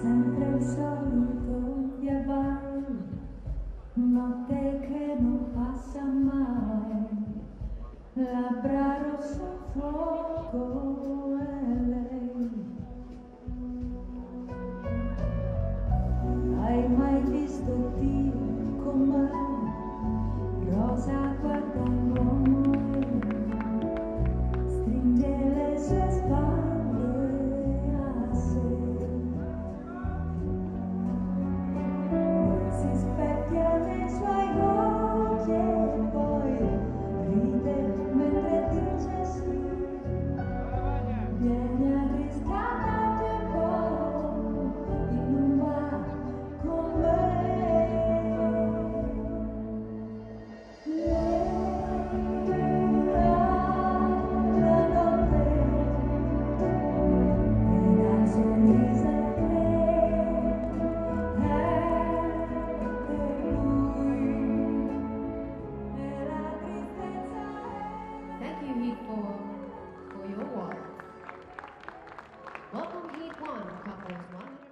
sempre il saluto di Abai, notte che non passa mai, labbra rossa fuoco è lei. Hai mai visto Dio? be dead. Heat 4, for your walk. Welcome, Heat 1, couples 100.